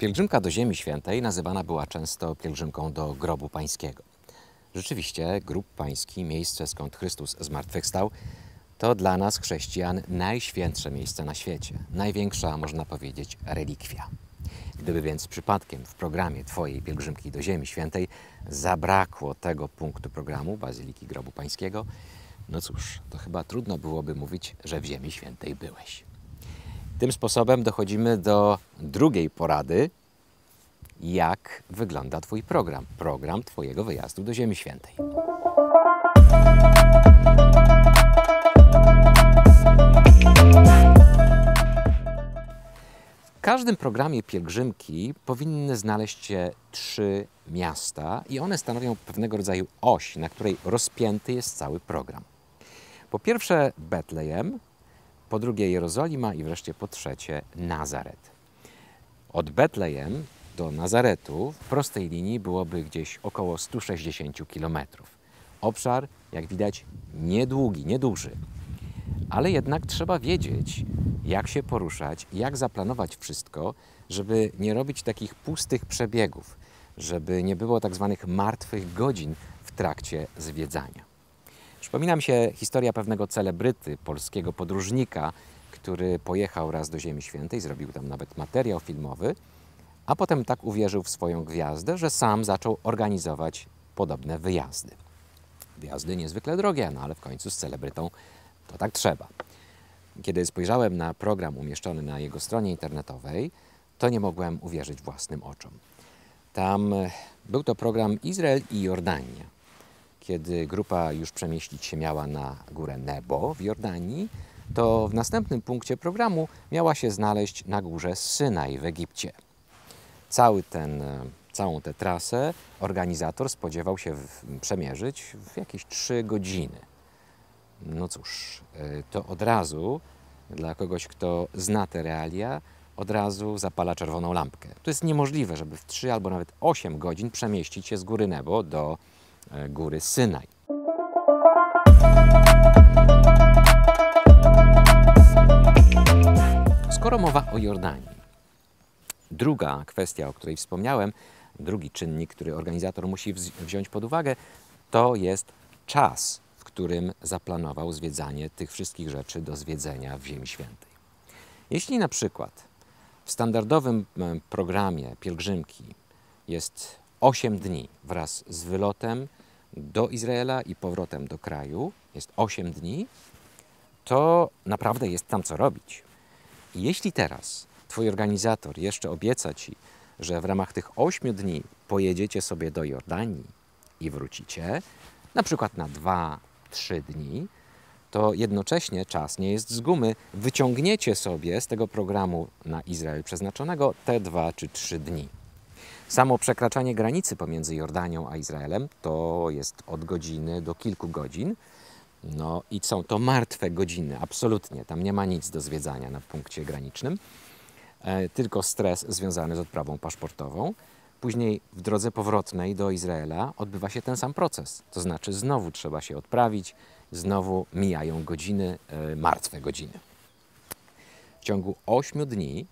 Pielgrzymka do Ziemi Świętej nazywana była często pielgrzymką do grobu pańskiego. Rzeczywiście, grób pański, miejsce skąd Chrystus zmartwychwstał, to dla nas, chrześcijan, najświętsze miejsce na świecie, największa, można powiedzieć, relikwia. Gdyby więc przypadkiem w programie Twojej pielgrzymki do Ziemi Świętej zabrakło tego punktu programu Bazyliki Grobu Pańskiego, no cóż, to chyba trudno byłoby mówić, że w Ziemi Świętej byłeś. Tym sposobem dochodzimy do drugiej porady, jak wygląda Twój program, program Twojego wyjazdu do Ziemi Świętej. W każdym programie pielgrzymki powinny znaleźć się trzy miasta i one stanowią pewnego rodzaju oś, na której rozpięty jest cały program. Po pierwsze Betlejem, po drugie Jerozolima i wreszcie po trzecie Nazaret. Od Betlejem do Nazaretu w prostej linii byłoby gdzieś około 160 km. Obszar, jak widać, niedługi, nieduży, ale jednak trzeba wiedzieć, jak się poruszać, jak zaplanować wszystko, żeby nie robić takich pustych przebiegów, żeby nie było tak zwanych martwych godzin w trakcie zwiedzania. Przypomina mi się historia pewnego celebryty, polskiego podróżnika, który pojechał raz do Ziemi Świętej, zrobił tam nawet materiał filmowy, a potem tak uwierzył w swoją gwiazdę, że sam zaczął organizować podobne wyjazdy. Wyjazdy niezwykle drogie, no ale w końcu z celebrytą to tak trzeba. Kiedy spojrzałem na program umieszczony na jego stronie internetowej, to nie mogłem uwierzyć własnym oczom. Tam był to program Izrael i Jordania. Kiedy grupa już przemieścić się miała na górę Nebo w Jordanii, to w następnym punkcie programu miała się znaleźć na górze Synaj w Egipcie. Cały ten, e, całą tę trasę organizator spodziewał się w, przemierzyć w jakieś 3 godziny. No cóż, e, to od razu dla kogoś, kto zna te realia, od razu zapala czerwoną lampkę. To jest niemożliwe, żeby w 3 albo nawet 8 godzin przemieścić się z góry Nebo do góry Synaj. Skoro mowa o Jordanii, druga kwestia, o której wspomniałem, drugi czynnik, który organizator musi wziąć pod uwagę, to jest czas, w którym zaplanował zwiedzanie tych wszystkich rzeczy do zwiedzenia w Ziemi Świętej. Jeśli na przykład w standardowym programie pielgrzymki jest 8 dni wraz z wylotem do Izraela i powrotem do kraju, jest 8 dni, to naprawdę jest tam co robić. I jeśli teraz Twój organizator jeszcze obieca Ci, że w ramach tych 8 dni pojedziecie sobie do Jordanii i wrócicie, na przykład na 2-3 dni, to jednocześnie czas nie jest z gumy. Wyciągniecie sobie z tego programu na Izrael przeznaczonego te 2 czy 3 dni. Samo przekraczanie granicy pomiędzy Jordanią a Izraelem to jest od godziny do kilku godzin. No i są to martwe godziny, absolutnie. Tam nie ma nic do zwiedzania na punkcie granicznym, e, tylko stres związany z odprawą paszportową. Później w drodze powrotnej do Izraela odbywa się ten sam proces. To znaczy znowu trzeba się odprawić, znowu mijają godziny, e, martwe godziny. W ciągu ośmiu dni,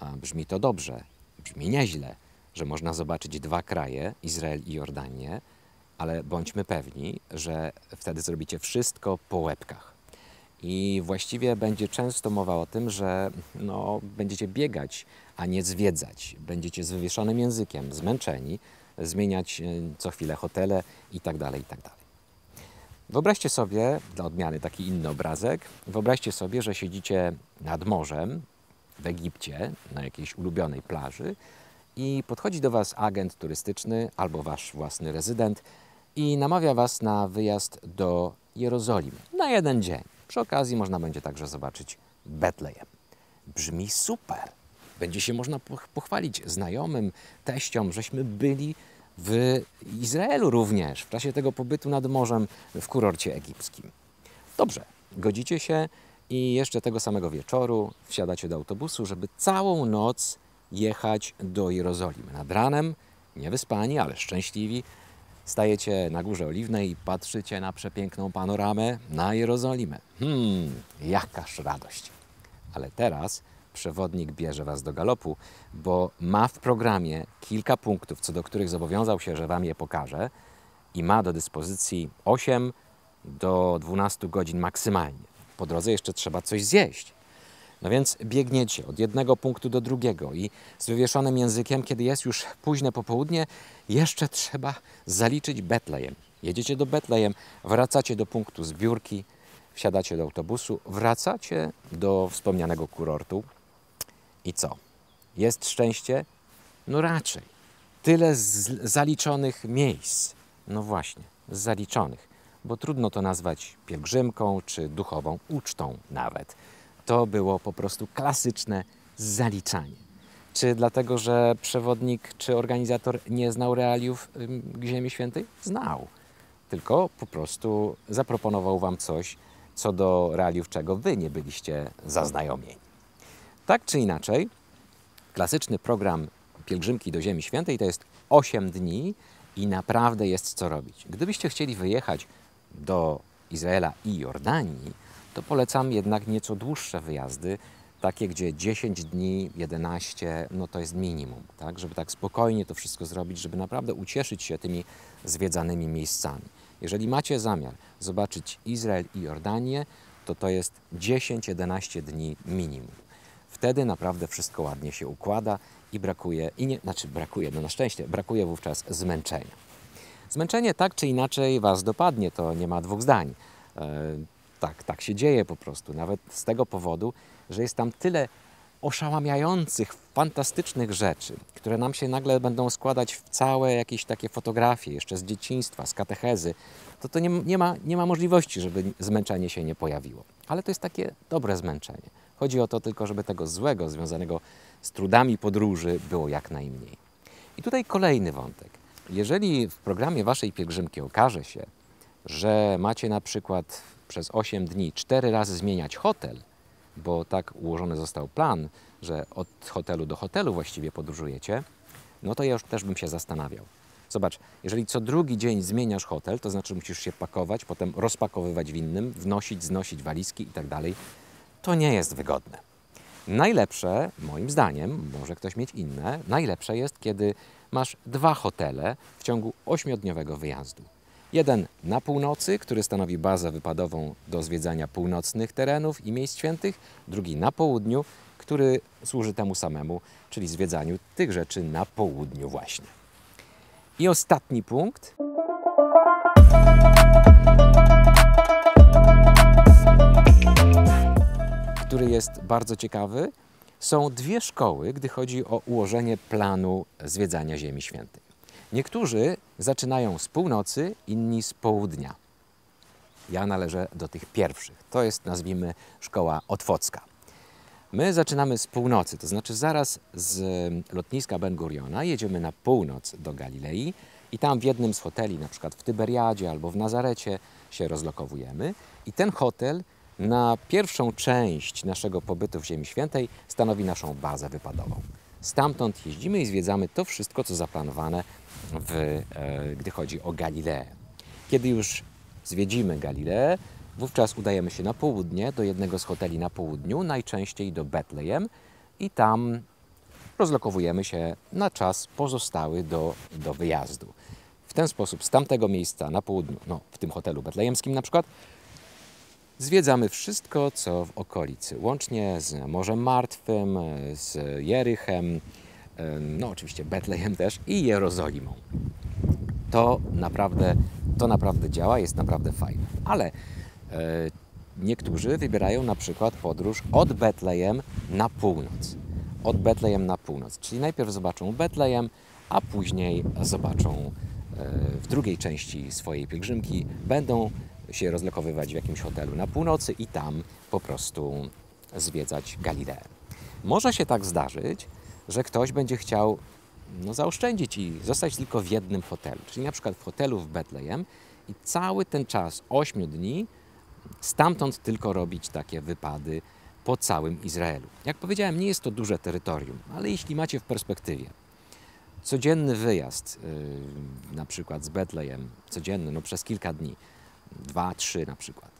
a brzmi to dobrze, brzmi nieźle, że można zobaczyć dwa kraje, Izrael i Jordanię, ale bądźmy pewni, że wtedy zrobicie wszystko po łebkach. I właściwie będzie często mowa o tym, że no, będziecie biegać, a nie zwiedzać. Będziecie z wywieszonym językiem, zmęczeni, zmieniać e, co chwilę hotele itd. Tak itd. Tak wyobraźcie sobie, dla odmiany taki inny obrazek, wyobraźcie sobie, że siedzicie nad morzem w Egipcie, na jakiejś ulubionej plaży i podchodzi do Was agent turystyczny albo Wasz własny rezydent i namawia Was na wyjazd do Jerozolimy na jeden dzień. Przy okazji można będzie także zobaczyć Betlejem. Brzmi super. Będzie się można pochwalić znajomym, teściom, żeśmy byli w Izraelu również, w czasie tego pobytu nad morzem w kurorcie egipskim. Dobrze, godzicie się i jeszcze tego samego wieczoru wsiadacie do autobusu, żeby całą noc jechać do Jerozolimy. Nad ranem, niewyspani, ale szczęśliwi, stajecie na Górze Oliwnej i patrzycie na przepiękną panoramę na Jerozolimę. Hmm, jakaż radość. Ale teraz przewodnik bierze Was do galopu, bo ma w programie kilka punktów, co do których zobowiązał się, że Wam je pokaże i ma do dyspozycji 8 do 12 godzin maksymalnie. Po drodze jeszcze trzeba coś zjeść. No więc biegniecie od jednego punktu do drugiego i z wywieszonym językiem, kiedy jest już późne popołudnie, jeszcze trzeba zaliczyć Betlejem. Jedziecie do Betlejem, wracacie do punktu zbiórki, wsiadacie do autobusu, wracacie do wspomnianego kurortu i co? Jest szczęście? No raczej. Tyle zaliczonych miejsc. No właśnie, zaliczonych, bo trudno to nazwać pielgrzymką czy duchową ucztą nawet. To było po prostu klasyczne zaliczanie. Czy dlatego, że przewodnik czy organizator nie znał realiów Ziemi Świętej? Znał. Tylko po prostu zaproponował Wam coś, co do realiów czego Wy nie byliście zaznajomieni. Tak czy inaczej, klasyczny program pielgrzymki do Ziemi Świętej to jest 8 dni i naprawdę jest co robić. Gdybyście chcieli wyjechać do Izraela i Jordanii, to polecam jednak nieco dłuższe wyjazdy, takie gdzie 10 dni, 11, no to jest minimum, tak? żeby tak spokojnie to wszystko zrobić, żeby naprawdę ucieszyć się tymi zwiedzanymi miejscami. Jeżeli macie zamiar zobaczyć Izrael i Jordanię, to to jest 10-11 dni minimum. Wtedy naprawdę wszystko ładnie się układa i brakuje, i nie, znaczy brakuje, no na szczęście, brakuje wówczas zmęczenia. Zmęczenie tak czy inaczej Was dopadnie, to nie ma dwóch zdań. Tak, tak się dzieje po prostu, nawet z tego powodu, że jest tam tyle oszałamiających, fantastycznych rzeczy, które nam się nagle będą składać w całe jakieś takie fotografie, jeszcze z dzieciństwa, z katechezy, to to nie, nie, ma, nie ma możliwości, żeby zmęczenie się nie pojawiło. Ale to jest takie dobre zmęczenie. Chodzi o to tylko, żeby tego złego związanego z trudami podróży było jak najmniej. I tutaj kolejny wątek. Jeżeli w programie Waszej pielgrzymki okaże się, że macie na przykład przez 8 dni 4 razy zmieniać hotel, bo tak ułożony został plan, że od hotelu do hotelu właściwie podróżujecie, no to ja już też bym się zastanawiał. Zobacz, jeżeli co drugi dzień zmieniasz hotel, to znaczy musisz się pakować, potem rozpakowywać w innym, wnosić, znosić walizki i tak dalej. To nie jest wygodne. Najlepsze, moim zdaniem, może ktoś mieć inne, najlepsze jest, kiedy masz dwa hotele w ciągu ośmiodniowego wyjazdu. Jeden na północy, który stanowi bazę wypadową do zwiedzania północnych terenów i miejsc świętych, drugi na południu, który służy temu samemu, czyli zwiedzaniu tych rzeczy na południu właśnie. I ostatni punkt. który jest bardzo ciekawy, są dwie szkoły, gdy chodzi o ułożenie planu zwiedzania Ziemi Świętej. Niektórzy zaczynają z północy, inni z południa. Ja należę do tych pierwszych. To jest, nazwijmy, szkoła otwocka. My zaczynamy z północy, to znaczy zaraz z lotniska Ben Guriona jedziemy na północ do Galilei i tam w jednym z hoteli, na przykład w Tyberiadzie albo w Nazarecie się rozlokowujemy i ten hotel na pierwszą część naszego pobytu w Ziemi Świętej stanowi naszą bazę wypadową. Stamtąd jeździmy i zwiedzamy to wszystko, co zaplanowane, w, e, gdy chodzi o Galileę. Kiedy już zwiedzimy Galileę, wówczas udajemy się na południe, do jednego z hoteli na południu, najczęściej do Betlejem i tam rozlokowujemy się na czas pozostały do, do wyjazdu. W ten sposób z tamtego miejsca na południu, no, w tym hotelu betlejemskim na przykład, Zwiedzamy wszystko, co w okolicy, łącznie z Morzem Martwym, z Jerychem, no oczywiście Betlejem też i Jerozolimą. To naprawdę, to naprawdę działa, jest naprawdę fajne. Ale e, niektórzy wybierają na przykład podróż od Betlejem na północ. Od Betlejem na północ, czyli najpierw zobaczą Betlejem, a później zobaczą e, w drugiej części swojej pielgrzymki, będą się rozlokowywać w jakimś hotelu na północy i tam po prostu zwiedzać Galileę. Może się tak zdarzyć, że ktoś będzie chciał no, zaoszczędzić i zostać tylko w jednym hotelu, czyli na przykład w hotelu w Betlejem i cały ten czas 8 dni stamtąd tylko robić takie wypady po całym Izraelu. Jak powiedziałem, nie jest to duże terytorium, ale jeśli macie w perspektywie codzienny wyjazd, yy, na przykład z Betlejem, codzienny, no przez kilka dni, dwa, trzy na przykład,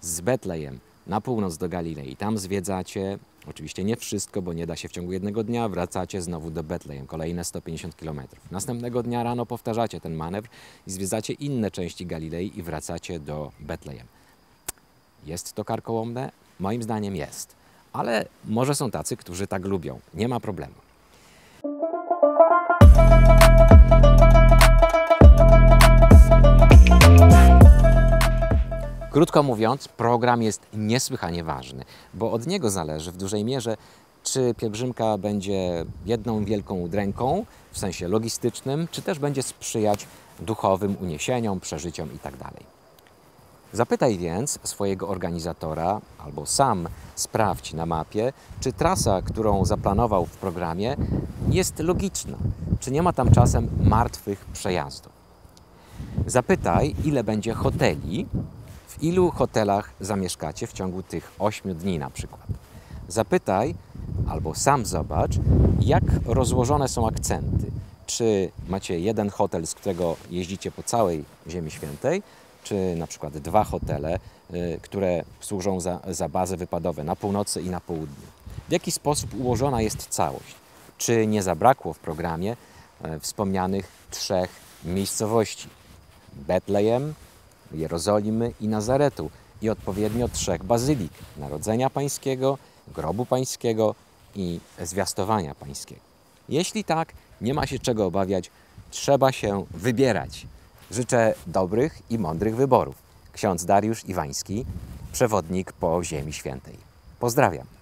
z Betlejem na północ do Galilei. Tam zwiedzacie, oczywiście nie wszystko, bo nie da się w ciągu jednego dnia, wracacie znowu do Betlejem, kolejne 150 km. Następnego dnia rano powtarzacie ten manewr i zwiedzacie inne części Galilei i wracacie do Betlejem. Jest to karkołomne? Moim zdaniem jest. Ale może są tacy, którzy tak lubią. Nie ma problemu. Krótko mówiąc, program jest niesłychanie ważny, bo od niego zależy w dużej mierze, czy pielgrzymka będzie jedną wielką udręką w sensie logistycznym, czy też będzie sprzyjać duchowym uniesieniom, przeżyciom itd. Zapytaj więc swojego organizatora albo sam sprawdź na mapie, czy trasa, którą zaplanował w programie, jest logiczna, czy nie ma tam czasem martwych przejazdów. Zapytaj, ile będzie hoteli, w ilu hotelach zamieszkacie w ciągu tych 8 dni na przykład. Zapytaj albo sam zobacz, jak rozłożone są akcenty. Czy macie jeden hotel, z którego jeździcie po całej Ziemi Świętej, czy na przykład dwa hotele, y, które służą za, za bazy wypadowe na północy i na południu. W jaki sposób ułożona jest całość? Czy nie zabrakło w programie e, wspomnianych trzech miejscowości? Betlejem, Jerozolimy i Nazaretu i odpowiednio trzech bazylik Narodzenia Pańskiego, Grobu Pańskiego i Zwiastowania Pańskiego. Jeśli tak, nie ma się czego obawiać, trzeba się wybierać. Życzę dobrych i mądrych wyborów. Ksiądz Dariusz Iwański, przewodnik po Ziemi Świętej. Pozdrawiam.